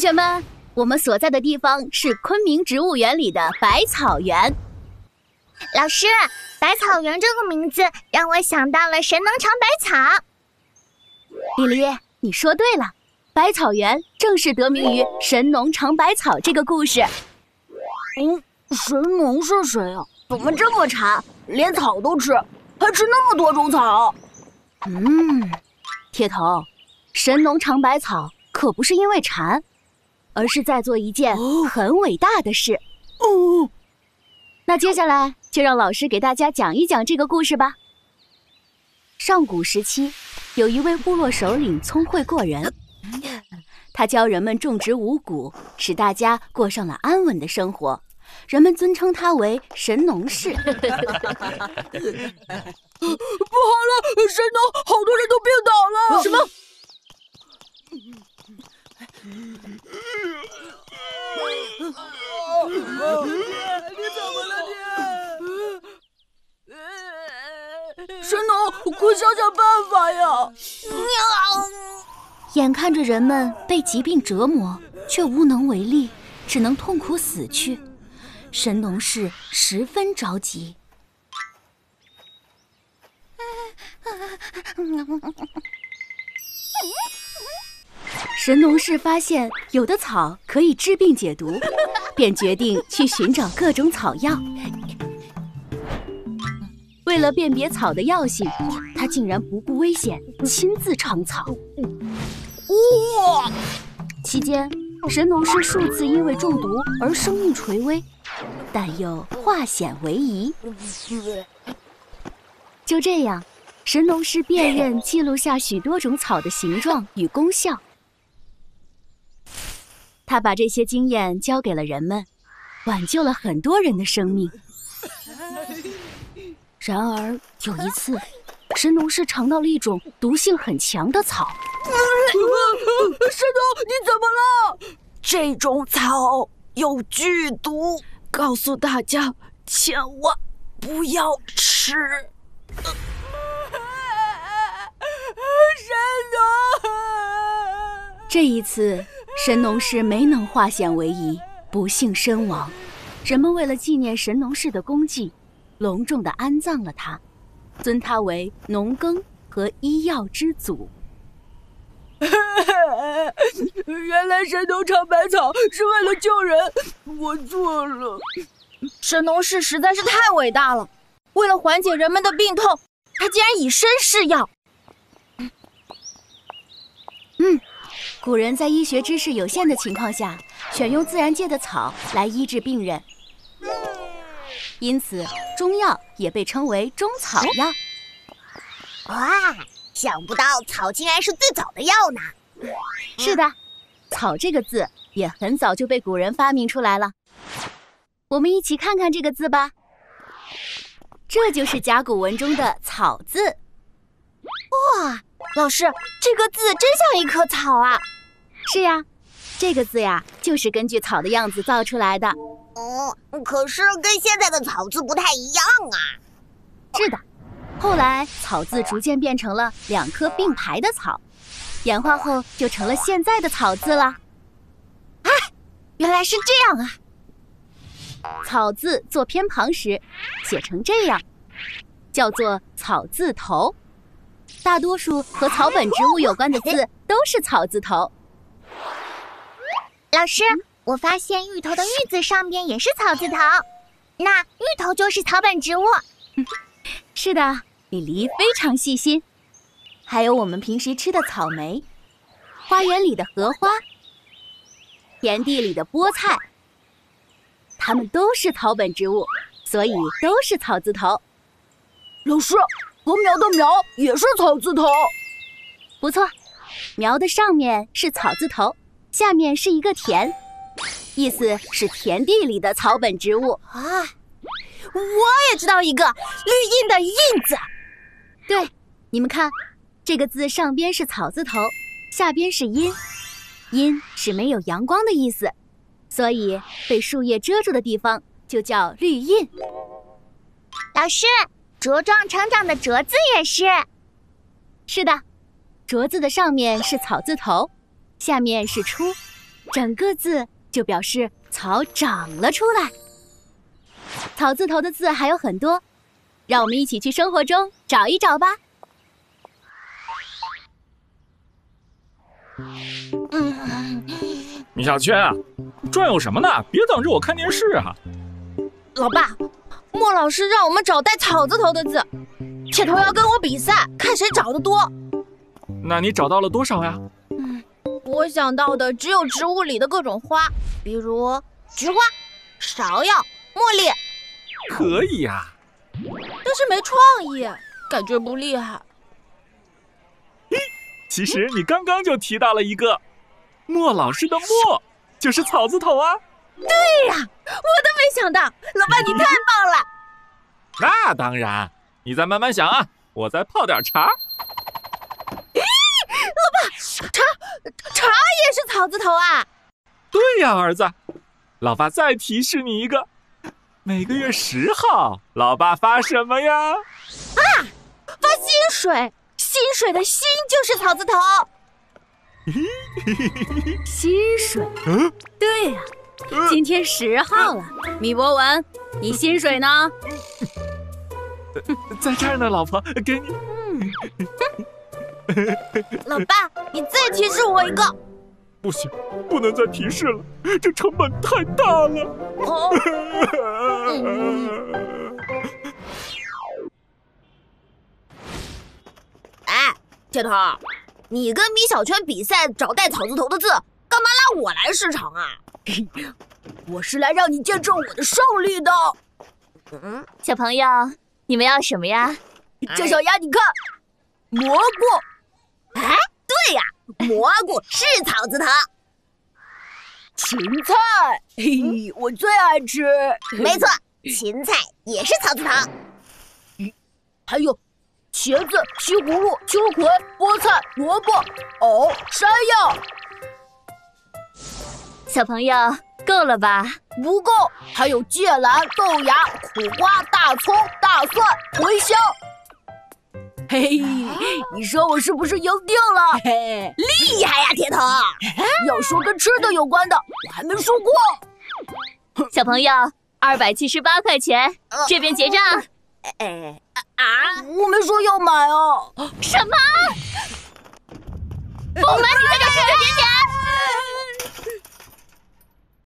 学们，我们所在的地方是昆明植物园里的百草园。老师，百草园这个名字让我想到了神农尝百草。李黎，你说对了，百草园正是得名于神农尝百草这个故事。嗯，神农是谁啊？怎么这么馋，连草都吃，还吃那么多种草？嗯，铁头，神农尝百草可不是因为馋，而是在做一件很伟大的事。哦，那接下来就让老师给大家讲一讲这个故事吧。上古时期，有一位部落首领聪慧过人，他教人们种植五谷，使大家过上了安稳的生活。人们尊称他为神农氏。不好了，神农，好多人都病倒了。什么？你怎么了你？神农，快想想办法眼看着人们被疾病折磨，却无能为力，只能痛苦死去。神农氏十分着急。神农氏发现有的草可以治病解毒，便决定去寻找各种草药。为了辨别草的药性，竟然不顾危险亲自尝草。哇！期间，神农氏数次因为中毒而生命垂危。但又化险为夷。就这样，神农氏辨认记录下许多种草的形状与功效。他把这些经验交给了人们，挽救了很多人的生命。然而有一次，神农氏尝到了一种毒性很强的草。神农，你怎么了？这种草有剧毒。告诉大家，千万不要吃！神农，这一次神农氏没能化险为夷，不幸身亡。人们为了纪念神农氏的功绩，隆重的安葬了他，尊他为农耕和医药之祖。原来神农尝百草是为了救人，我错了。神农氏实在是太伟大了，为了缓解人们的病痛，他竟然以身试药。嗯，古人在医学知识有限的情况下，选用自然界的草来医治病人，因此中药也被称为中草药。哇！想不到草竟然是最早的药呢！是的，草这个字也很早就被古人发明出来了。我们一起看看这个字吧，这就是甲骨文中的“草”字。哇，老师，这个字真像一棵草啊！是呀，这个字呀，就是根据草的样子造出来的。嗯，可是跟现在的草字不太一样啊。是的。后来草字逐渐变成了两棵并排的草，演化后就成了现在的草字了。啊，原来是这样啊！草字做偏旁时，写成这样，叫做草字头。大多数和草本植物有关的字都是草字头。老师，我发现芋头的芋字上边也是草字头，那芋头就是草本植物。是的。李黎非常细心，还有我们平时吃的草莓，花园里的荷花，田地里的菠菜，它们都是草本植物，所以都是草字头。老师，禾苗的苗也是草字头。不错，苗的上面是草字头，下面是一个田，意思是田地里的草本植物啊。我也知道一个绿荫的荫字。对，你们看，这个字上边是草字头，下边是阴，阴是没有阳光的意思，所以被树叶遮住的地方就叫绿荫。老师，茁壮成长的茁字也是。是的，茁字的上面是草字头，下面是出，整个字就表示草长了出来。草字头的字还有很多，让我们一起去生活中找一找吧。米小圈啊，转悠什么呢？别等着我看电视啊！老爸，莫老师让我们找带草字头的字，铁头要跟我比赛，看谁找的多。那你找到了多少呀？嗯，我想到的只有植物里的各种花，比如菊花、芍药、茉莉。可以呀，但是没创意，感觉不厉害。其实你刚刚就提到了一个，莫老师的莫就是草字头啊。对呀，我都没想到，老爸你太棒了。那当然，你再慢慢想啊，我再泡点茶。咦，老爸，茶茶也是草字头啊？对呀，儿子，老爸再提示你一个，每个月十号，老爸发什么呀？啊，发薪水。薪水的薪就是草字头。薪水？嗯，对呀，今天十号了。米博文，你薪水呢？在这儿呢，老婆，给你。老爸，你再提示我一个。不行，不能再提示了，这成本太大了。哦。铁头，你跟米小圈比赛找带草字头的字，干嘛拉我来试场啊？我是来让你见证我的胜利的。嗯，小朋友，你们要什么呀？这小鸭，你看，蘑菇。哎，对呀，蘑菇是草字头。芹菜，嘿，我最爱吃。没错，芹菜也是草字头。还有。茄子、西葫芦、秋葵、菠菜、萝卜、藕、山药。小朋友，够了吧？不够，还有芥蓝、豆芽、苦瓜、大葱、大蒜、茴香。嘿，你说我是不是赢定了？嘿，厉害呀，铁头！要说跟吃的有关的，我还没输过。小朋友，二百七十八块钱，这边结账。哎。啊！我没说要买哦。什么？不买你在这